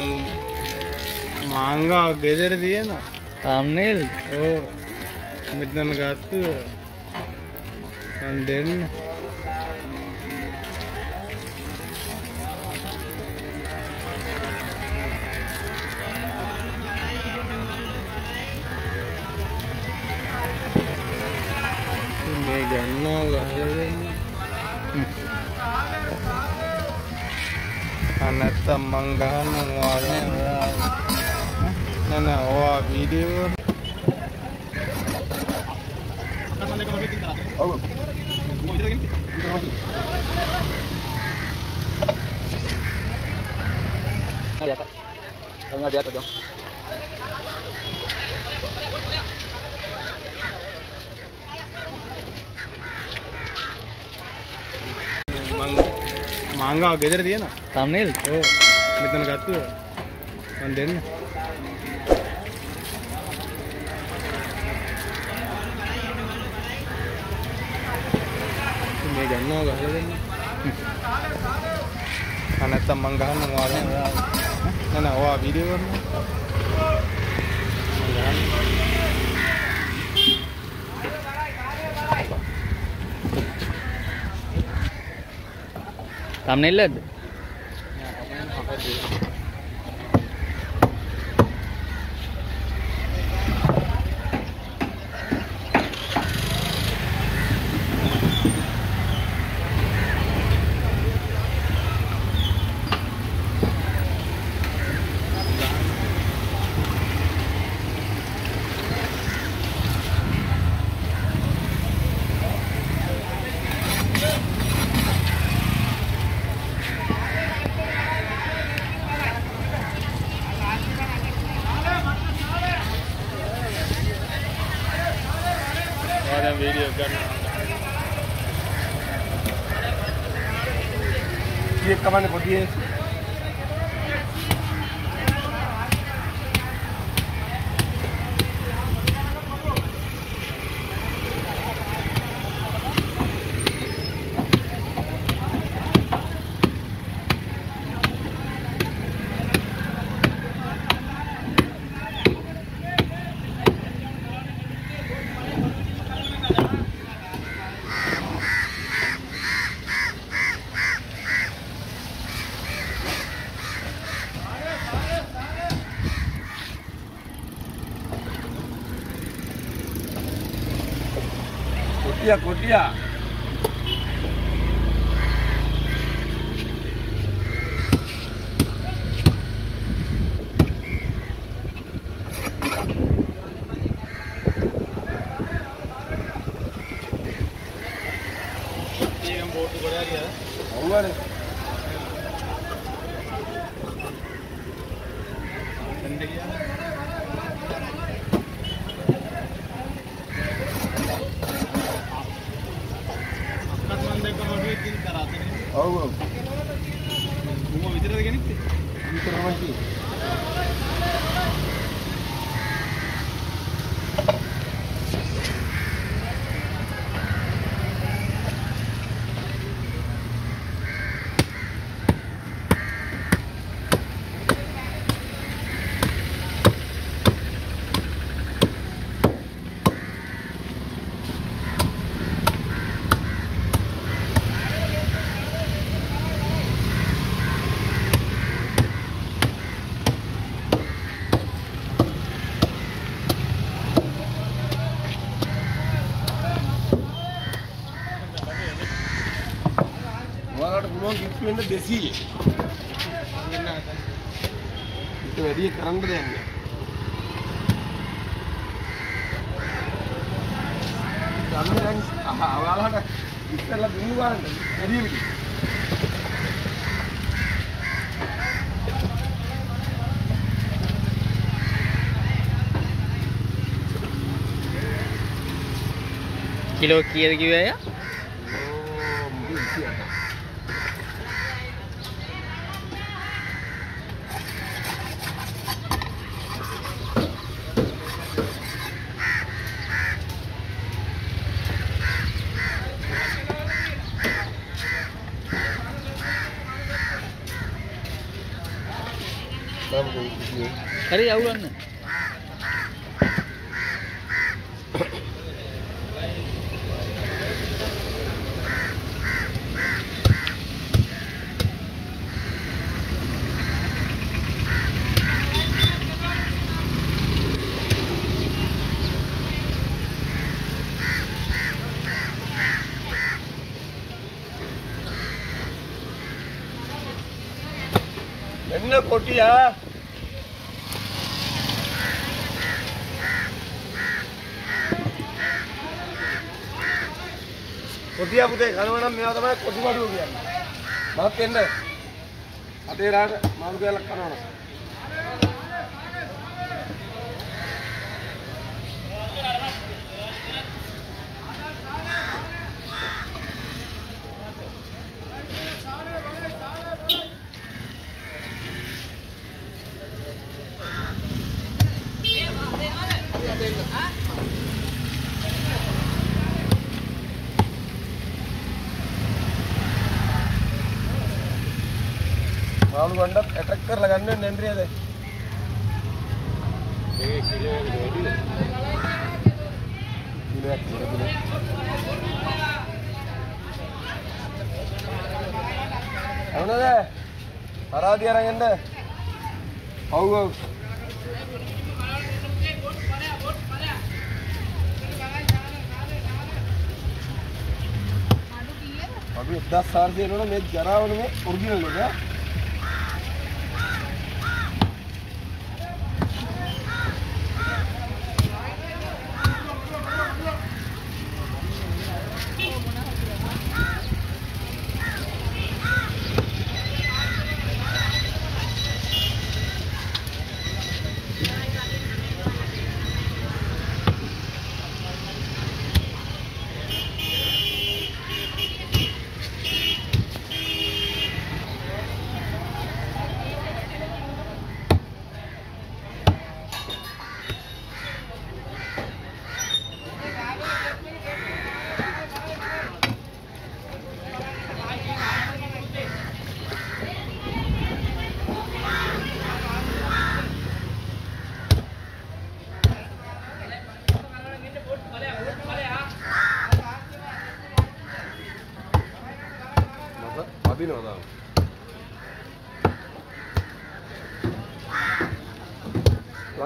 මං මාංගා ගෙදර තියෙනවා. තම්නෙල් ඕ මෙතන ගත්තු මන් දෙන්න. මේ ගන්නවා ගහලදන්න නැත්තම් මං ගහන්න වාගෙන නැන ඕවා video Tengah di atas dong. මාංගාව ගෙදර තියෙනවා. තම්නෙල් ඕ මෙතන ගත්තු මන් දෙන්න. මේ ගන්නවා ගහලා දෙන්න. ආ නැත්තම් මං ගහන්න වාගෙන නෑ නෑ ඔයා වීඩියෝ කරනවා තම්නෙල්ලද ඔයා දැන් වීඩියෝ කරනවා කීයක් කමන්නේ පොඩියේ කොටියා कोटिया कोटिया बहुत बड़ा है ඔව්. ඔව් උඹ විතරද කෙනෙක් විතරමයි තියෙන්නේ ඔයාලට පුළුවන් කිට්ටු වෙන්න 200 ඊට වැඩි කරන්න දෙයක් නෑ. ගන්න දැන් අහ ඔයාලට ඉස්සෙල්ලා දුන්නු ගන්න වැඩි විදිහට කිලෝ කීයද කිව්වේ අයියා? சரி எவ்வளோன்னு என்ன கொட்டியா? කොටියා පුතේ කනවා නම් මේවා තමයි කොටි බඩුව කියන්නේ. මමත් එන්න. අතේ රාට මාළු කෑල්ලක් කනවා නම්. මාළු ගණ්ඩත් ඇටැක් කරලා ගන්න වෙන්නේ නේන්ද්‍රියද? මේකේ කිලෝ එකට වැඩිද? කිලෝයක් විතර කිලෝ. අවුනද? පරාදිය අරන් එන්න. ඔව් ඔව්. අපි 1400 නෝන මේ ජරාවන මේ ඔරිජිනල් එක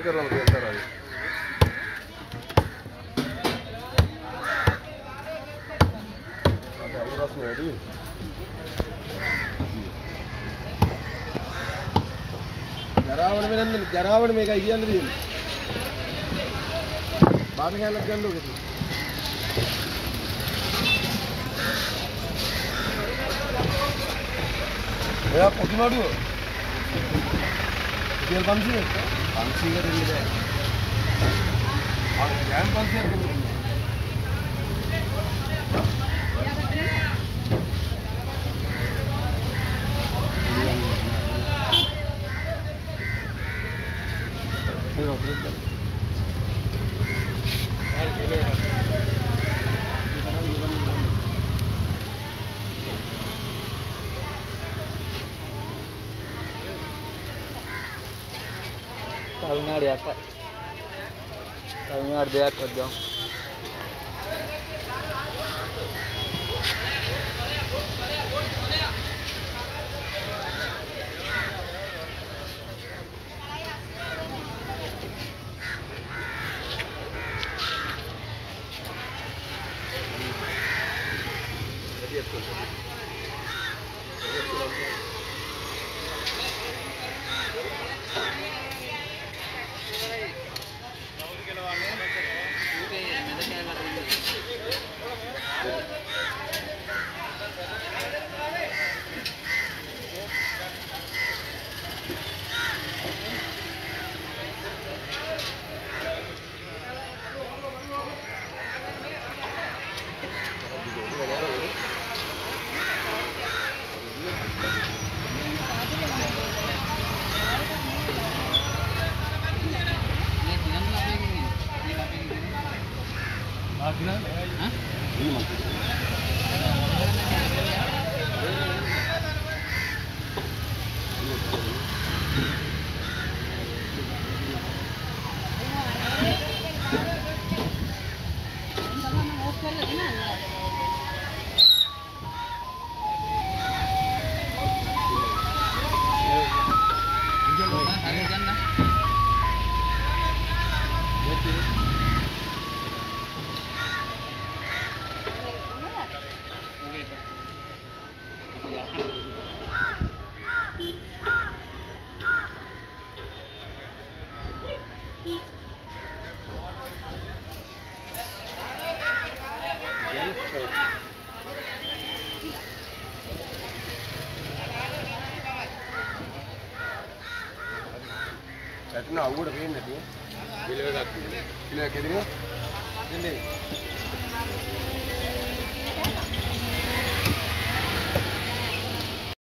ලං කරලා දෙන්න තරයි. අද අවුරස් වැඩි. ජරාවන වෙනන්නේ ජරාවන මේකයි කියන්න තියෙන්නේ. බාන పేరు వంశీ వంశీ గారు వంశీ గారు ಮಾಡಿ ಹಾಕ ಕಮ್ಮಿ ಮಾಡಿದೆ ಹಾಕೋದು ඇතුන අවුවට පේන්නේ නැති. පිළිවෙලක්. පිළිවෙල කෙරේ. ඉන්නේ.